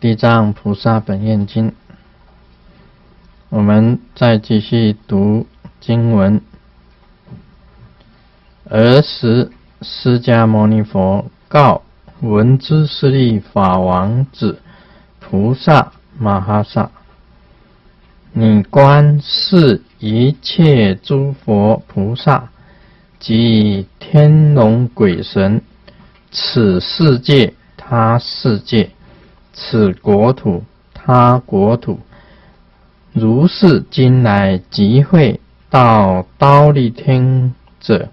地藏菩萨本愿经，我们再继续读经文。儿时，释迦牟尼佛告闻知势利法王子菩萨玛哈萨：“你观是一切诸佛菩萨及天龙鬼神，此世界他世界。”此国土，他国土，如是今来集会到刀立天者，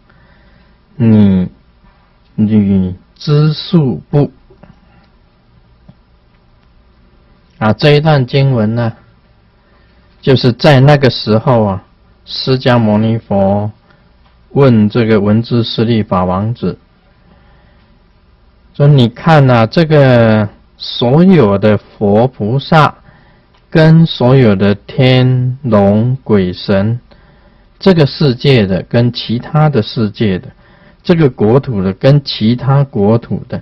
你女知数不？啊，这一段经文呢，就是在那个时候啊，释迦牟尼佛问这个文殊师利法王子说：“你看呐，这个。”所有的佛菩萨跟所有的天龙鬼神，这个世界的跟其他的世界的，这个国土的跟其他国土的，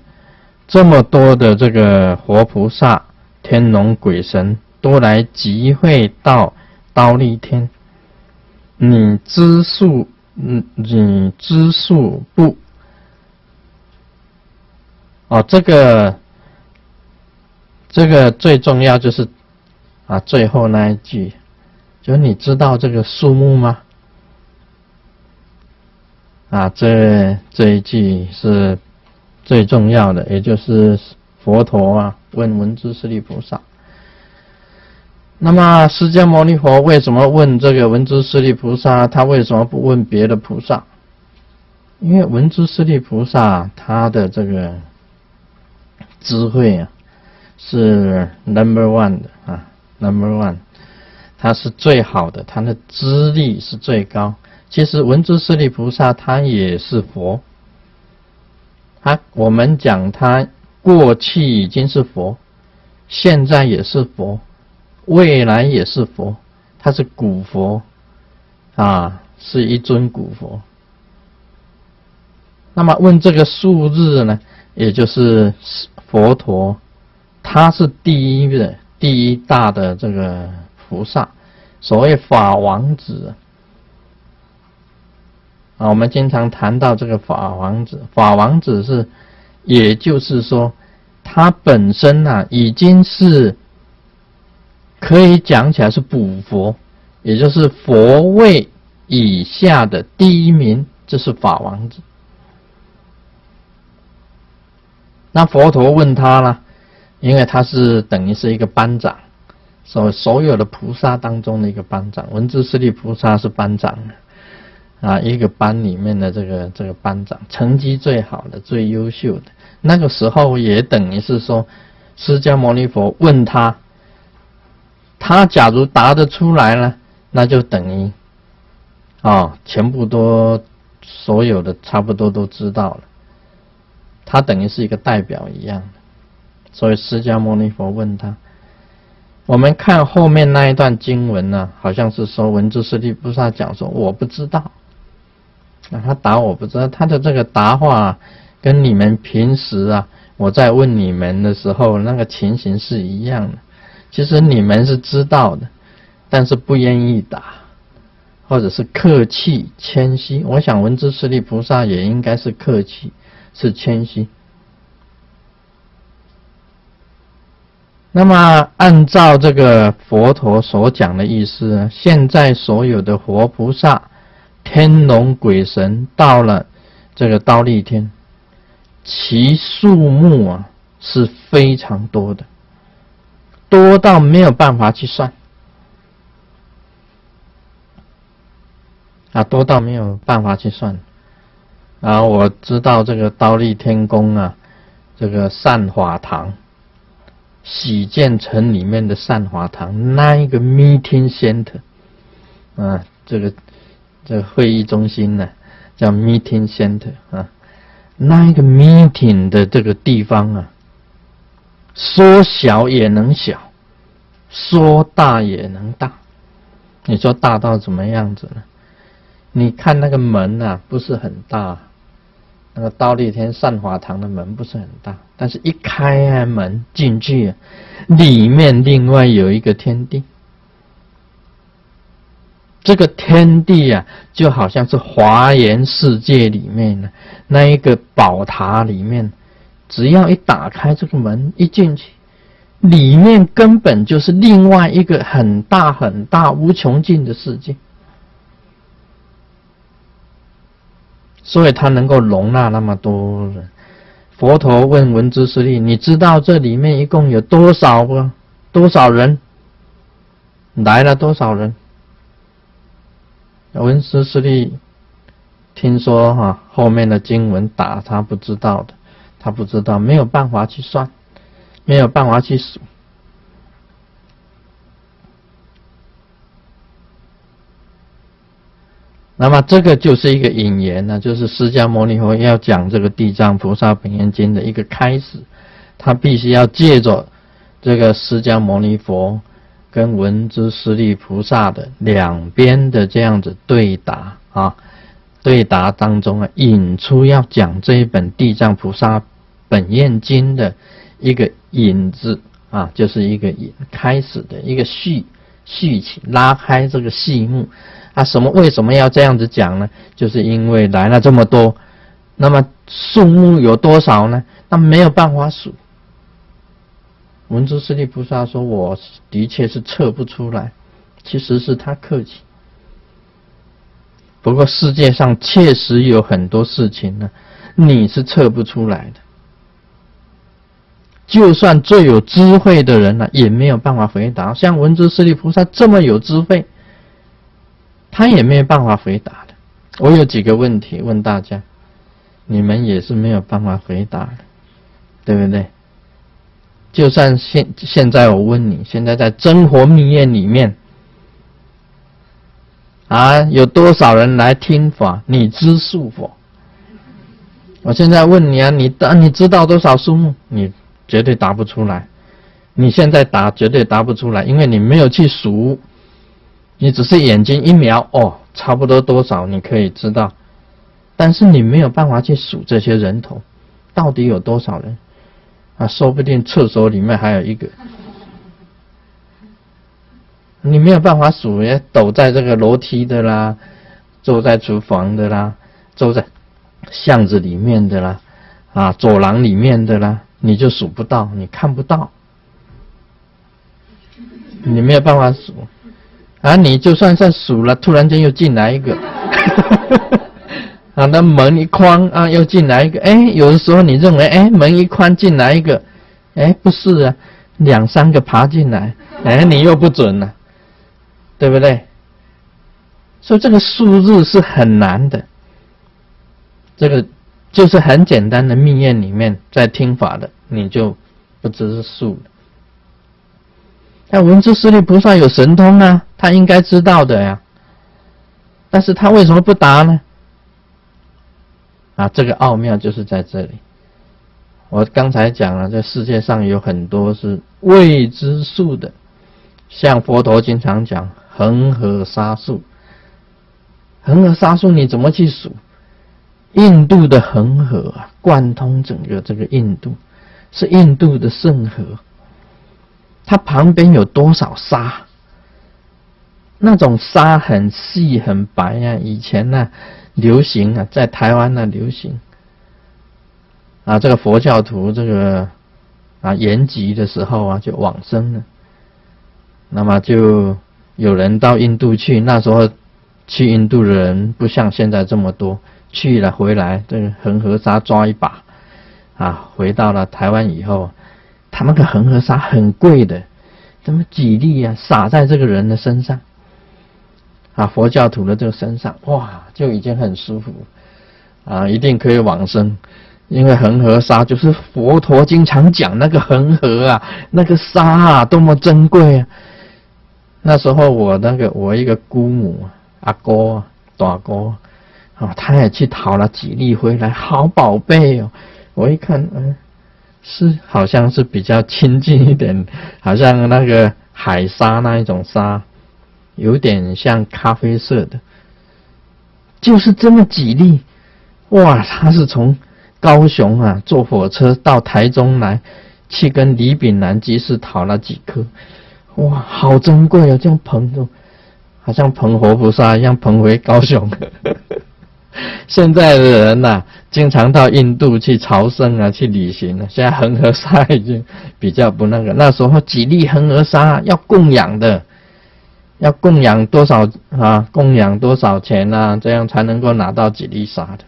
这么多的这个活菩萨、天龙鬼神都来集会到刀立天，你知数？嗯，你知数不？哦，这个。这个最重要就是，啊，最后那一句，就你知道这个数目吗？啊，这这一句是最重要的，也就是佛陀啊问文殊师利菩萨。那么释迦牟尼佛为什么问这个文殊师利菩萨？他为什么不问别的菩萨？因为文殊师利菩萨他的这个智慧啊。是 number one 的啊，number one，他是最好的，他的资历是最高。其实文殊师利菩萨他也是佛，他我们讲他过去已经是佛，现在也是佛，未来也是佛，他是古佛啊，是一尊古佛。那么问这个数日呢，也就是佛陀。他是第一的第一大的这个菩萨，所谓法王子啊，我们经常谈到这个法王子。法王子是，也就是说，他本身呢已经是可以讲起来是补佛，也就是佛位以下的第一名，这是法王子。那佛陀问他了。因为他是等于是一个班长，所所有的菩萨当中的一个班长，文殊师利菩萨是班长啊，一个班里面的这个这个班长，成绩最好的、最优秀的。那个时候也等于是说，释迦牟尼佛问他，他假如答得出来呢，那就等于啊，全部都所有的差不多都知道了，他等于是一个代表一样。所以释迦牟尼佛问他：“我们看后面那一段经文呢，好像是说文殊师利菩萨讲说我不知道。那他答我不知道，他的这个答话跟你们平时啊，我在问你们的时候那个情形是一样的。其实你们是知道的，但是不愿意答，或者是客气谦虚。我想文殊师利菩萨也应该是客气，是谦虚。”那么，按照这个佛陀所讲的意思，现在所有的活菩萨、天龙鬼神到了这个刀立天，其数目啊是非常多的，多到没有办法去算啊，多到没有办法去算。然后我知道这个刀立天宫啊，这个善法堂。喜建城里面的善华堂那一个 meeting center，啊，这个这会议中心呢，叫 meeting center 啊，那一个 meeting 的这个地方啊，说小也能小，说大也能大，你说大到怎么样子呢？你看那个门啊，不是很大，那个道立天善法堂的门不是很大，但是一开门进去，里面另外有一个天地。这个天地啊，就好像是华严世界里面的那一个宝塔里面，只要一打开这个门一进去，里面根本就是另外一个很大很大无穷尽的世界。所以他能够容纳那么多人。佛陀问文殊师利：“你知道这里面一共有多少不？多少人来了？多少人？”文殊师利听说哈后面的经文打他不知道的，他不知道，没有办法去算，没有办法去数。那么这个就是一个引言呢，就是释迦牟尼佛要讲这个《地藏菩萨本愿经》的一个开始，他必须要借着这个释迦牟尼佛跟文殊师利菩萨的两边的这样子对答啊，对答当中啊，引出要讲这一本《地藏菩萨本愿经》的一个引子啊，就是一个引开始的一个序。续起，拉开这个序幕。啊，什么？为什么要这样子讲呢？就是因为来了这么多，那么数目有多少呢？那没有办法数。文殊师利菩萨说：“我的确是测不出来，其实是他客气。不过世界上确实有很多事情呢，你是测不出来的。就算最有智慧的人呢，也没有办法回答。像文殊师利菩萨这么有智慧。”他也没有办法回答的。我有几个问题问大家，你们也是没有办法回答的，对不对？就算现现在我问你，现在在真活密院里面，啊，有多少人来听法？你知数否？我现在问你啊，你当你知道多少数目？你绝对答不出来。你现在答绝对答不出来，因为你没有去数。你只是眼睛一瞄，哦，差不多多少你可以知道，但是你没有办法去数这些人头，到底有多少人？啊，说不定厕所里面还有一个，你没有办法数，也抖在这个楼梯的啦，坐在厨房的啦，坐在巷子里面的啦，啊，走廊里面的啦，你就数不到，你看不到，你没有办法数。啊，你就算算数了，突然间又进来一个，啊，那门一框啊，又进来一个，哎，有的时候你认为，哎，门一框进来一个，哎，不是啊，两三个爬进来，哎，你又不准了，对不对？所以这个数字是很难的，这个就是很简单的密院里面在听法的，你就不知是数。那文殊师利菩萨有神通啊，他应该知道的呀。但是他为什么不答呢？啊，这个奥妙就是在这里。我刚才讲了，这世界上有很多是未知数的，像佛陀经常讲恒河沙数。恒河沙数你怎么去数？印度的恒河啊，贯通整个这个印度，是印度的圣河。它旁边有多少沙？那种沙很细很白啊！以前呢，流行啊，在台湾呢流行啊，这个佛教徒这个啊延吉的时候啊就往生了。那么就有人到印度去，那时候去印度的人不像现在这么多，去了回来这个恒河沙抓一把啊，回到了台湾以后。他那个恒河沙很贵的，怎么几粒啊？撒在这个人的身上，啊，佛教徒的这个身上，哇，就已经很舒服，啊，一定可以往生，因为恒河沙就是佛陀经常讲那个恒河啊，那个沙啊，多么珍贵啊！那时候我那个我一个姑母阿哥大哥，啊，他也去讨了几粒回来，好宝贝哦！我一看，嗯。是，好像是比较亲近一点，好像那个海沙那一种沙，有点像咖啡色的，就是这么几粒，哇，他是从高雄啊坐火车到台中来，去跟李炳南居士讨了几颗，哇，好珍贵啊！这样捧着，好像捧活菩萨一样捧回高雄。现在的人呐，经常到印度去朝圣啊，去旅行啊。现在恒河沙已经比较不那个，那时候几粒恒河沙要供养的。要供养多少啊？供养多少钱啊？这样才能够拿到几粒沙的？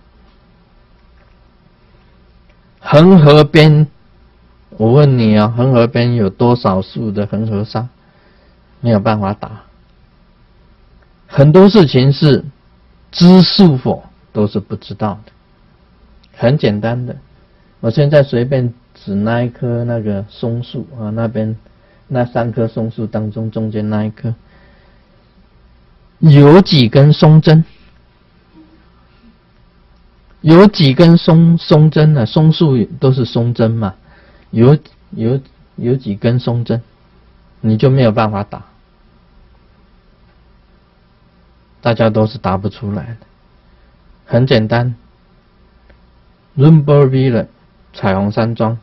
恒河边，我问你啊，恒河边有多少树的恒河沙？没有办法打。很多事情是知是否都是不知道的。很简单的，我现在随便指那一棵那个松树啊，那边那三棵松树当中中间那一棵。有几根松针？有几根松松针呢？松树都是松针嘛？有有有几根松针，你就没有办法打。大家都是答不出来的。很简单，Rainbow Village 彩虹山庄，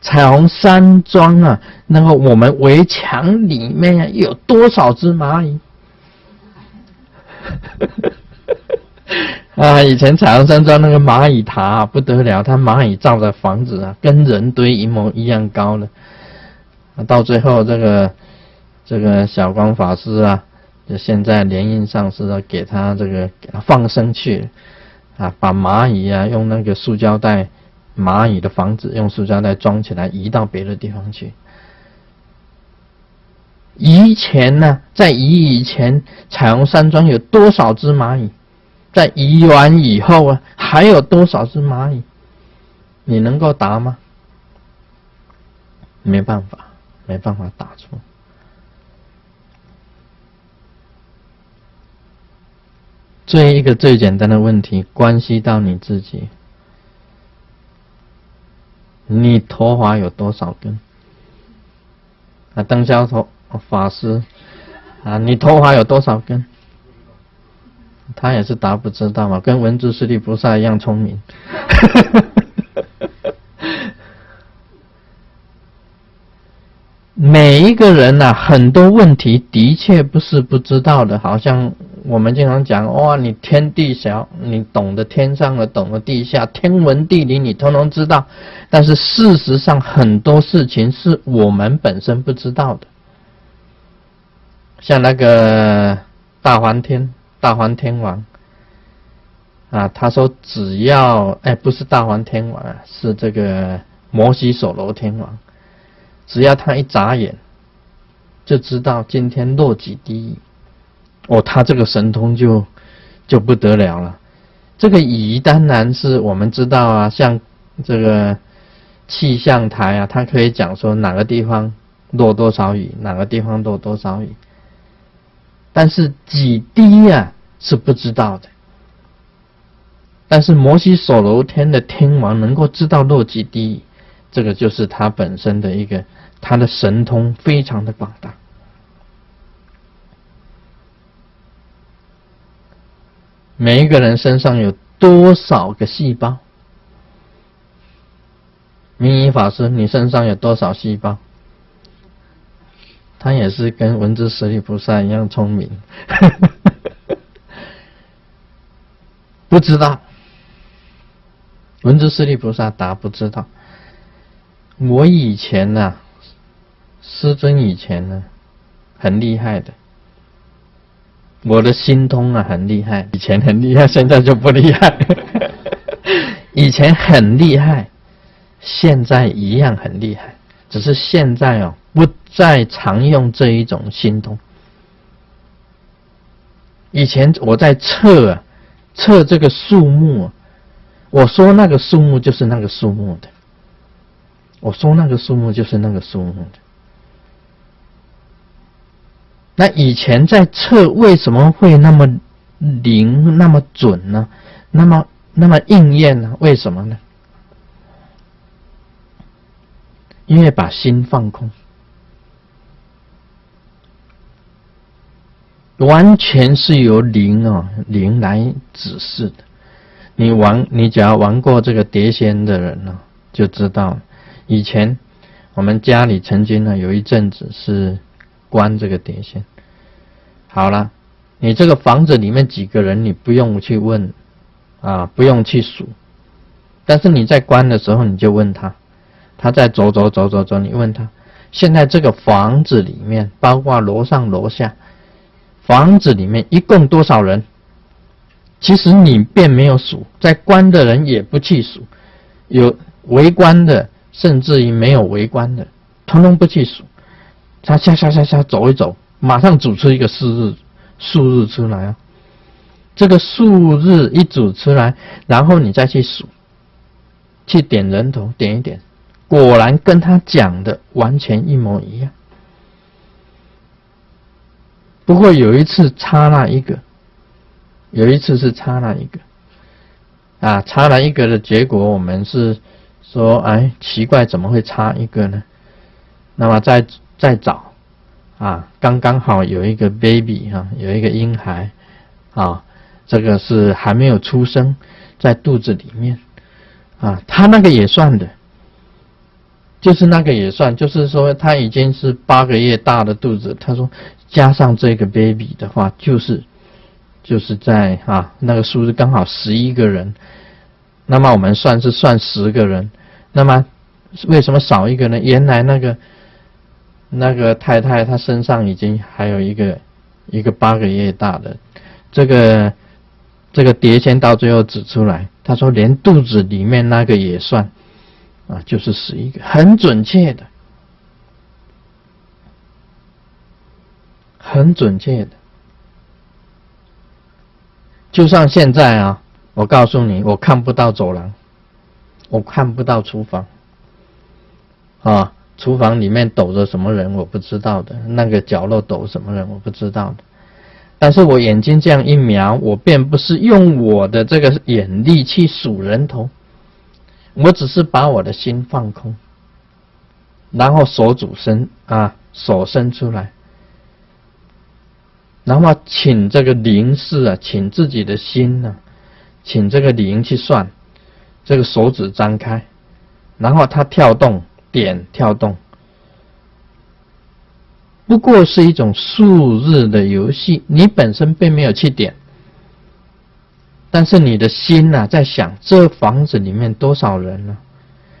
彩虹山庄啊，那个我们围墙里面有多少只蚂蚁？啊！以前彩虹山庄那个蚂蚁塔不得了，它蚂蚁造的房子啊，跟人堆一模一样高的。到最后，这个这个小光法师啊，就现在联印上是要给他这个给他放生去啊，把蚂蚁啊用那个塑胶袋，蚂蚁的房子用塑胶袋装起来，移到别的地方去。以前呢，在移以前，彩虹山庄有多少只蚂蚁？在移完以后啊，还有多少只蚂蚁？你能够答吗？没办法，没办法答出。这一个最简单的问题，关系到你自己。你头发有多少根？啊，邓教头。法师啊，你头发有多少根？他也是答不知道嘛，跟文殊师利菩萨一样聪明。每一个人呐，很多问题的确不是不知道的，好像我们经常讲，哇，你天地小，你懂得天上的，懂得地下，天文地理你通通知道。但是事实上，很多事情是我们本身不知道的。像那个大梵天，大梵天王啊，他说只要哎，不是大梵天王啊，是这个摩西所罗天王，只要他一眨眼，就知道今天落几滴雨哦，他这个神通就就不得了了。这个雨当然是我们知道啊，像这个气象台啊，它可以讲说哪个地方落多少雨，哪个地方落多少雨。但是几滴呀是不知道的，但是摩西所罗天的天王能够知道落几滴，这个就是他本身的一个他的神通非常的广大。每一个人身上有多少个细胞？明仪法师，你身上有多少细胞？他也是跟文殊师利菩萨一样聪明，不知道。文殊师利菩萨答不知道。我以前呢，师尊以前呢，很厉害的。我的心通啊，很厉害。以前很厉害，现在就不厉害。以前很厉害，现在一样很厉害，只是现在哦。不再常用这一种心通。以前我在测啊，测这个树木，我说那个树木就是那个树木的，我说那个树木就是那个树木的。那以前在测为什么会那么灵、那么准呢？那么那么应验呢？为什么呢？因为把心放空。完全是由灵啊灵来指示的，你玩，你只要玩过这个碟仙的人呢，就知道，以前我们家里曾经呢有一阵子是关这个点线。好了，你这个房子里面几个人，你不用去问，啊，不用去数，但是你在关的时候，你就问他，他在走走走走走，你问他，现在这个房子里面，包括楼上楼下，房子里面一共多少人？其实你便没有数，在关的人也不去数，有围观的，甚至于没有围观的，通通不去数，他下下下下走一走。马上组出一个数日，数日出来啊！这个数日一组出来，然后你再去数，去点人头，点一点，果然跟他讲的完全一模一样。不过有一次差那一个，有一次是差那一个，啊，差了一个的结果，我们是说，哎，奇怪，怎么会差一个呢？那么在再找。啊，刚刚好有一个 baby 哈，有一个婴孩，啊，这个是还没有出生，在肚子里面，啊，他那个也算的，就是那个也算，就是说他已经是八个月大的肚子，他说加上这个 baby 的话，就是就是在啊那个数字刚好十一个人，那么我们算是算十个人，那么为什么少一个呢？原来那个。那个太太她身上已经还有一个一个八个月大的，这个这个碟仙到最后指出来，他说连肚子里面那个也算，啊，就是十一个，很准确的，很准确的。就像现在啊，我告诉你，我看不到走廊，我看不到厨房，啊。厨房里面抖着什么人，我不知道的；那个角落抖什么人，我不知道的。但是我眼睛这样一瞄，我便不是用我的这个眼力去数人头，我只是把我的心放空，然后手主伸啊，手伸出来，然后请这个灵士啊，请自己的心呢，请这个灵去算，这个手指张开，然后它跳动。点跳动，不过是一种数日的游戏。你本身并没有去点，但是你的心呐在想：这房子里面多少人呢？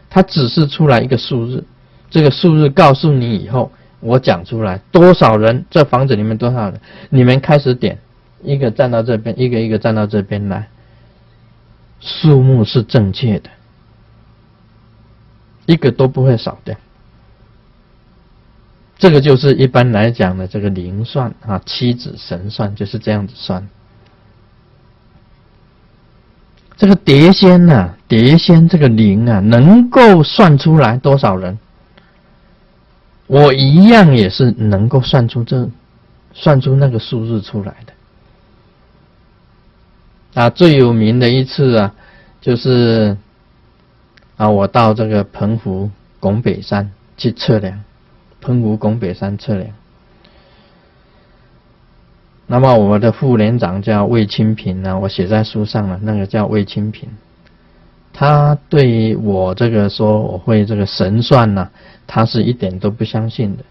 它只是出来一个数日，这个数日告诉你以后，我讲出来多少人？这房子里面多少人？你们开始点，一个站到这边，一个一个站到这边来，数目是正确的。一个都不会少掉，这个就是一般来讲的这个灵算啊，七子神算就是这样子算。这个碟仙呢，碟仙这个灵啊，能够算出来多少人？我一样也是能够算出这，算出那个数字出来的。啊，最有名的一次啊，就是。啊，我到这个澎湖拱北山去测量，澎湖拱北山测量。那么我的副连长叫魏清平呢，我写在书上了，那个叫魏清平。他对我这个说我会这个神算呢，他是一点都不相信的。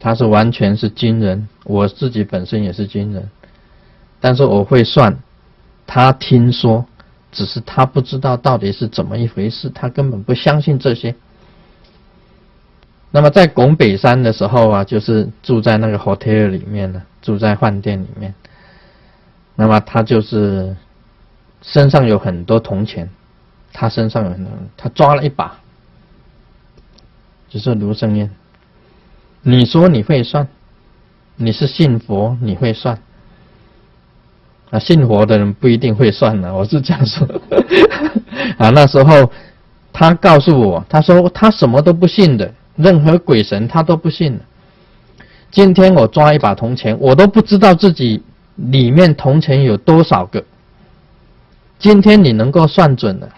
他是完全是军人，我自己本身也是军人，但是我会算，他听说。只是他不知道到底是怎么一回事，他根本不相信这些。那么在拱北山的时候啊，就是住在那个 hotel 里面呢，住在饭店里面。那么他就是身上有很多铜钱，他身上有很多，他抓了一把，就是卢生燕。你说你会算，你是信佛，你会算。啊，信佛的人不一定会算呢。我是这样说。啊，那时候他告诉我，他说他什么都不信的，任何鬼神他都不信。今天我抓一把铜钱，我都不知道自己里面铜钱有多少个。今天你能够算准了，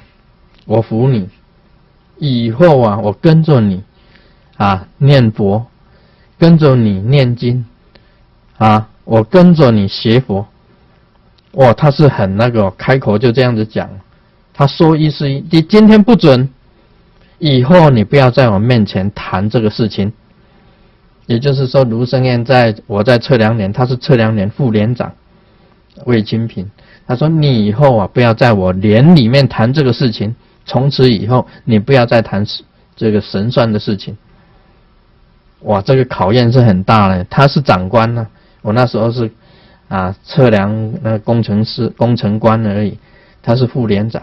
我服你。以后啊，我跟着你啊念佛，跟着你念经啊，我跟着你学佛。哇，他是很那个，开口就这样子讲，他说一是一，你今天不准，以后你不要在我面前谈这个事情。也就是说，卢生燕在我在测量年，他是测量年副连长，魏清平。他说：“你以后啊，不要在我连里面谈这个事情，从此以后你不要再谈这个神算的事情。”哇，这个考验是很大的。他是长官呢，我那时候是啊测量那工程师、工程官而已，他是副连长。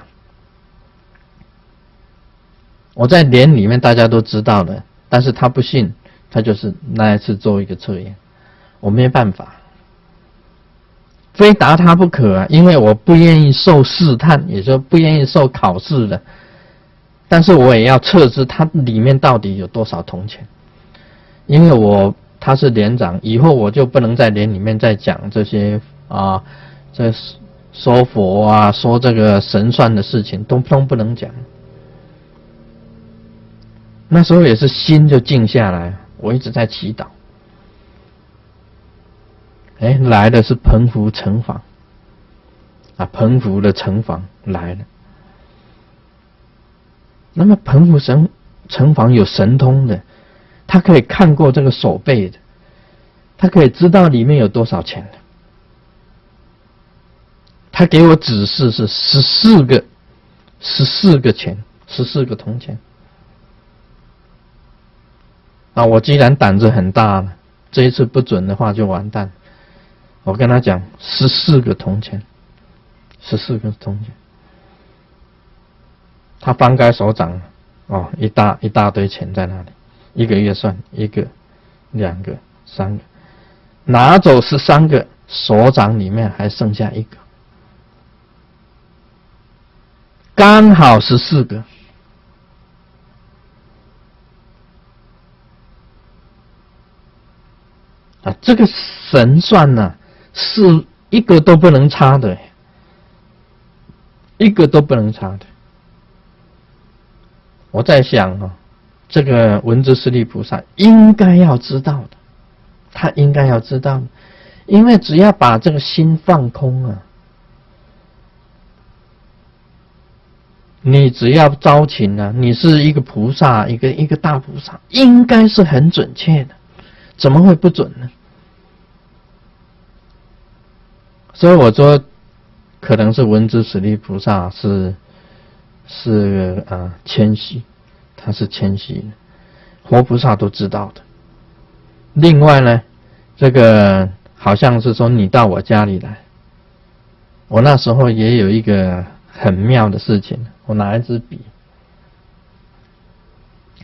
我在连里面大家都知道的，但是他不信。他就是那一次做一个测验，我没办法，非答他不可啊！因为我不愿意受试探，也就不愿意受考试的。但是我也要测试他里面到底有多少铜钱，因为我他是连长，以后我就不能在连里面再讲这些啊，这说佛啊，说这个神算的事情，都都不能讲。那时候也是心就静下来。我一直在祈祷。哎，来的是澎湖城隍啊，澎湖的城隍来了。那么澎湖神城隍有神通的，他可以看过这个手背的，他可以知道里面有多少钱的。他给我指示是十四个，十四个钱，十四个铜钱。啊！我既然胆子很大了，这一次不准的话就完蛋。我跟他讲十四个铜钱，十四个铜钱。他翻开手掌，哦，一大一大堆钱在那里，一个月算一个、两个、三个，拿走十三个，所长里面还剩下一个，刚好十四个。啊，这个神算呢，是一个都不能差的，一个都不能差的。我在想啊，这个文殊师利菩萨应该要知道的，他应该要知道，因为只要把这个心放空啊，你只要招请呢，你是一个菩萨，一个一个大菩萨，应该是很准确的。怎么会不准呢？所以我说，可能是文殊师利菩萨是是啊谦虚，他是谦虚的，活菩萨都知道的。另外呢，这个好像是说你到我家里来，我那时候也有一个很妙的事情，我拿一支笔，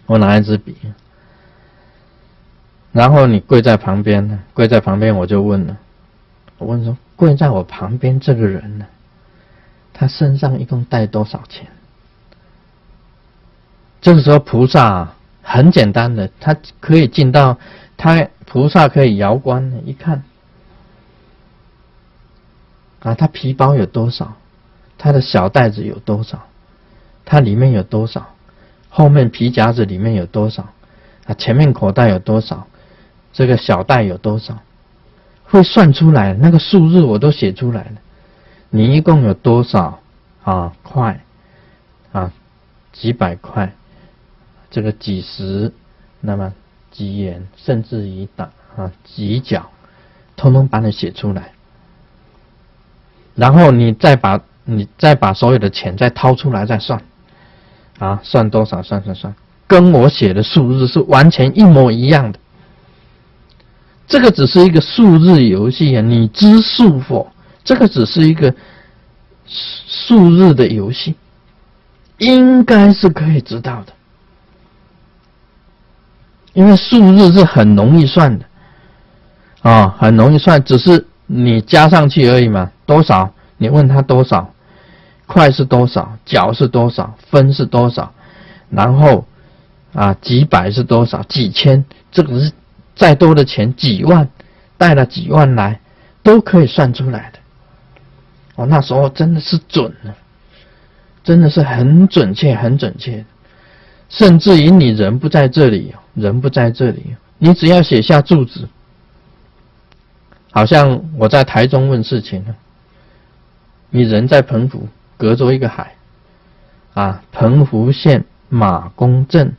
我拿一支笔。然后你跪在旁边呢，跪在旁边我就问了，我问说，跪在我旁边这个人呢，他身上一共带多少钱？这个时候菩萨很简单的，他可以进到他菩萨可以摇棺的，一看啊，他皮包有多少？他的小袋子有多少？他里面有多少？后面皮夹子里面有多少？啊，前面口袋有多少？这个小袋有多少？会算出来，那个数字我都写出来了。你一共有多少啊块啊？几百块，这个几十，那么几元，甚至于打啊几角，通通把你写出来。然后你再把你再把所有的钱再掏出来再算，啊，算多少？算算算，跟我写的数字是完全一模一样的。这个只是一个数字游戏啊！你知数否？这个只是一个数日的游戏，应该是可以知道的。因为数日是很容易算的，啊，很容易算，只是你加上去而已嘛。多少？你问他多少？块是多少？角是多少？分是多少？然后啊，几百是多少？几千？这个是。再多的钱，几万，带了几万来，都可以算出来的。哦，那时候真的是准了，真的是很准确，很准确。甚至于你人不在这里，人不在这里，你只要写下住址。好像我在台中问事情你人在澎湖，隔着一个海，啊，澎湖县马公镇，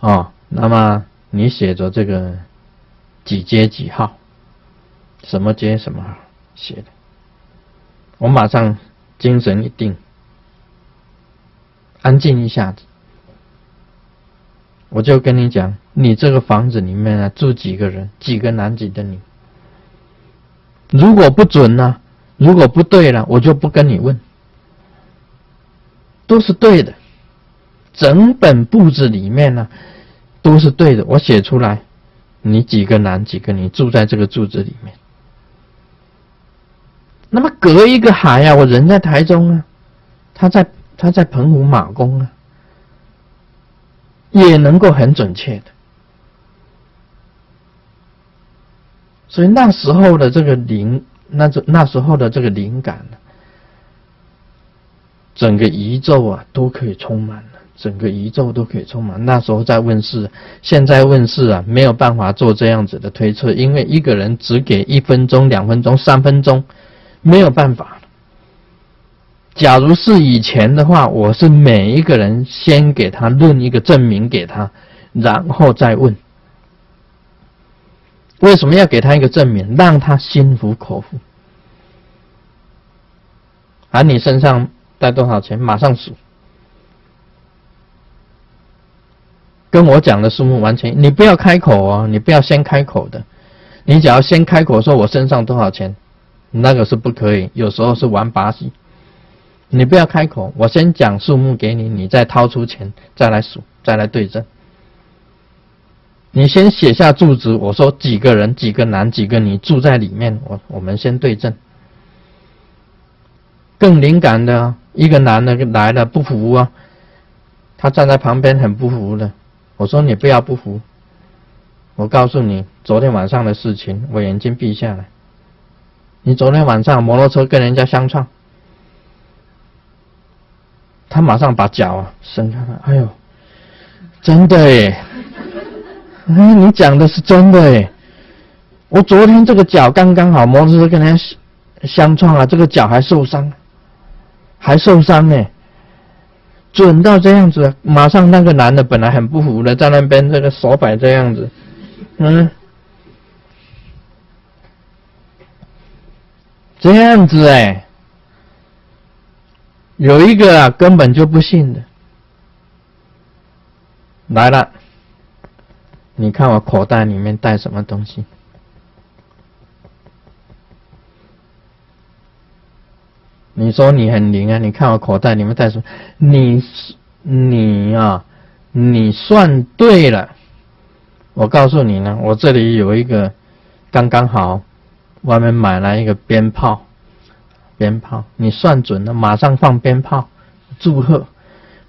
啊，那么你写着这个几街几号，什么街什么号写的，我马上精神一定，安静一下子，我就跟你讲，你这个房子里面啊住几个人，几个男几个女，如果不准呢？如果不对了，我就不跟你问，都是对的。整本簿子里面呢，都是对的。我写出来，你几个男几个女住在这个柱子里面。那么隔一个海呀，我人在台中啊，他在他在澎湖马公啊，也能够很准确的。所以那时候的这个灵。那这那时候的这个灵感，整个宇宙啊都可以充满了，整个宇宙都可以充满。那时候在问世，现在问世啊没有办法做这样子的推测，因为一个人只给一分钟、两分钟、三分钟，没有办法。假如是以前的话，我是每一个人先给他论一个证明给他，然后再问。为什么要给他一个证明，让他心服口服？啊，你身上带多少钱？马上数。跟我讲的数目完全，你不要开口哦，你不要先开口的。你只要先开口说“我身上多少钱”，那个是不可以。有时候是玩把戏。你不要开口，我先讲数目给你，你再掏出钱，再来数，再来对证。你先写下住址，我说几个人，几个男，几个女住在里面，我我们先对证。更灵感的一个男的来了不服啊，他站在旁边很不服的，我说你不要不服，我告诉你昨天晚上的事情，我眼睛闭下来，你昨天晚上摩托车跟人家相撞，他马上把脚啊伸开了，哎呦，真的耶。哎，你讲的是真的哎！我昨天这个脚刚刚好，摩托车跟人家相撞了，这个脚还受伤，还受伤呢。准到这样子，马上那个男的本来很不服的，在那边这个手摆这样子，嗯，这样子哎，有一个啊根本就不信的来了。你看我口袋里面带什么东西？你说你很灵啊？你看我口袋里面带什么？你你啊，你算对了。我告诉你呢，我这里有一个刚刚好，外面买来一个鞭炮，鞭炮，你算准了，马上放鞭炮，祝贺。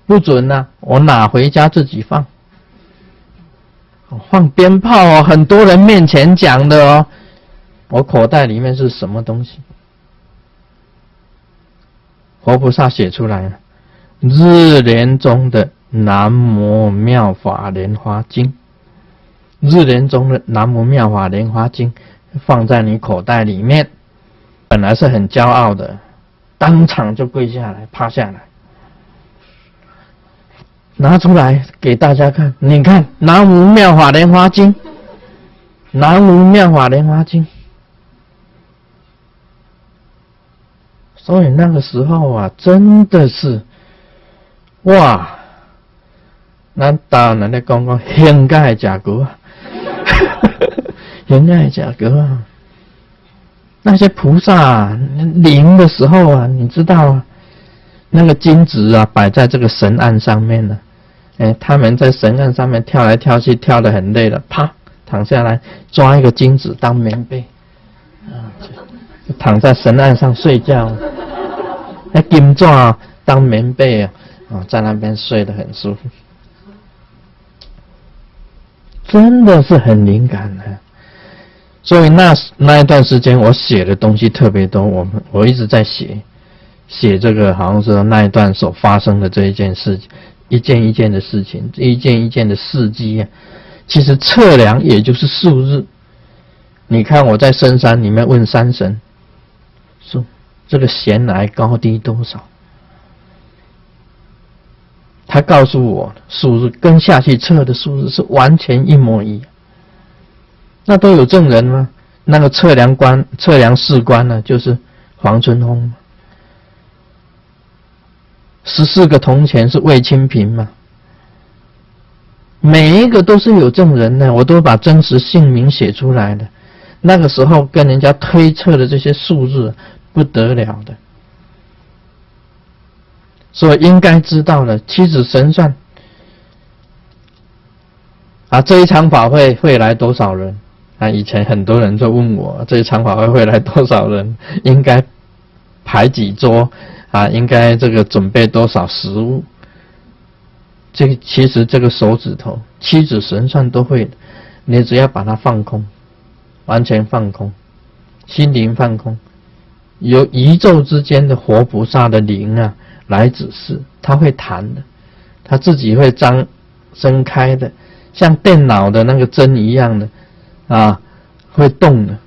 不准呢，我拿回家自己放。放鞭炮哦，很多人面前讲的哦。我口袋里面是什么东西？活菩萨写出来了，日莲中的南无妙法莲花经。日莲中的南无妙法莲花经放在你口袋里面，本来是很骄傲的，当场就跪下来，趴下来。拿出来给大家看，你看《南无妙法莲花经》，《南无妙法莲花经》。所以那个时候啊，真的是，哇！那当然的讲讲现盖价格啊，现盖价格，那些菩萨灵的时候啊，你知道啊，那个金子啊，摆在这个神案上面呢。哎，他们在神案上面跳来跳去，跳得很累了，啪，躺下来抓一个金子当棉被，啊，就躺在神案上睡觉，那金爪当棉被啊，啊，在那边睡得很舒服，真的是很灵感的。所以那那一段时间我写的东西特别多，我们我一直在写，写这个好像是那一段所发生的这一件事情。一件一件的事情，一件一件的事迹啊，其实测量也就是数日。你看我在深山里面问山神，说这个弦来高低多少？他告诉我数字跟下去测的数字是完全一模一样。那都有证人吗？那个测量官、测量士官呢，就是黄春风。十四个铜钱是魏清平嘛？每一个都是有证人的，我都把真实姓名写出来的。那个时候跟人家推测的这些数字不得了的，所以应该知道了七子神算啊，这一场法会会来多少人啊？以前很多人就问我，这一场法会会来多少人？应该排几桌啊？应该这个准备多少食物？这其实这个手指头七子神算都会，你只要把它放空。完全放空，心灵放空，由宇宙之间的活菩萨的灵啊来指示，他会弹的，他自己会张伸开的，像电脑的那个针一样的啊，会动的。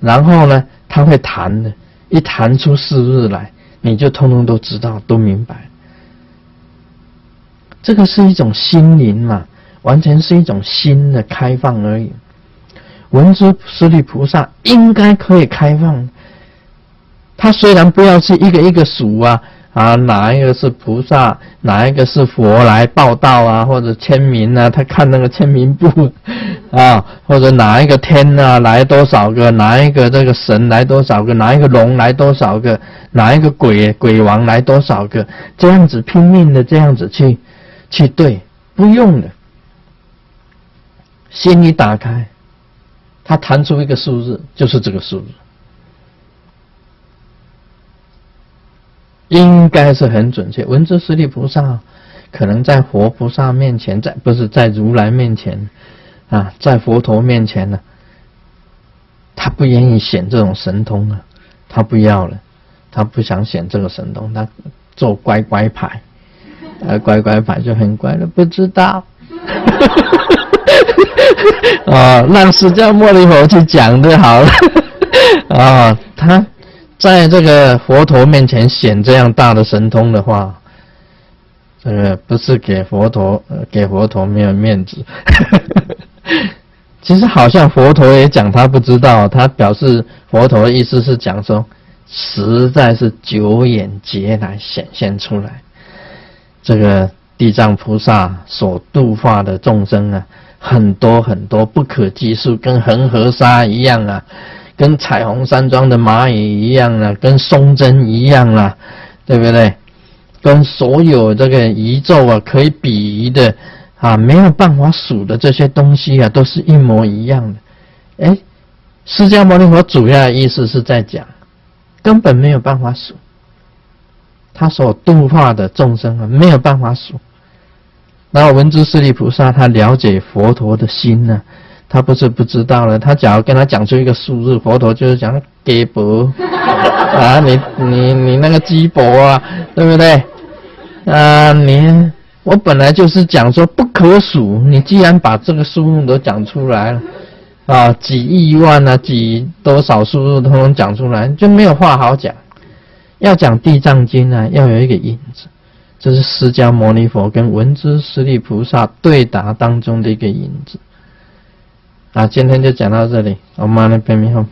然后呢，他会弹的，一弹出四日来，你就通通都知道，都明白。这个是一种心灵嘛，完全是一种心的开放而已。文殊师利菩萨应该可以开放。他虽然不要去一个一个数啊啊，哪一个是菩萨，哪一个是佛来报道啊，或者签名啊，他看那个签名簿 啊，或者哪一个天啊来多少个，哪一个这个神来多少个，哪一个龙来多少个，哪一个鬼鬼王来多少个，这样子拼命的这样子去去对，不用的，心一打开。他弹出一个数字，就是这个数字，应该是很准确。文殊师利菩萨可能在活菩萨面前，在不是在如来面前啊，在佛陀面前呢，他不愿意显这种神通啊，他不要了，他不想显这个神通，他做乖乖牌，啊，乖乖牌就很乖了，不知道。啊，让释迦牟尼佛去讲就好了。啊，他在这个佛陀面前显这样大的神通的话，这个不是给佛陀，给佛陀没有面子。其实好像佛陀也讲他不知道，他表示佛陀的意思是讲说，实在是九眼劫来显现出来，这个地藏菩萨所度化的众生啊。很多很多不可计数，跟恒河沙一样啊，跟彩虹山庄的蚂蚁一样啊，跟松针一样啊，对不对？跟所有这个宇宙啊可以比喻的啊，没有办法数的这些东西啊，都是一模一样的。哎，释迦牟尼佛主要的意思是在讲，根本没有办法数，他所度化的众生啊，没有办法数。那文殊师利菩萨他了解佛陀的心呢，他不是不知道了。他假如跟他讲出一个数字，佛陀就是讲给薄 啊，你你你那个鸡薄啊，对不对？啊，你我本来就是讲说不可数，你既然把这个数目都讲出来了，啊，几亿万啊，几多少数字通通讲出来，就没有话好讲。要讲地藏经呢，要有一个引子。这是释迦牟尼佛跟文殊师利菩萨对答当中的一个影子。啊，今天就讲到这里，我们来拜弥后。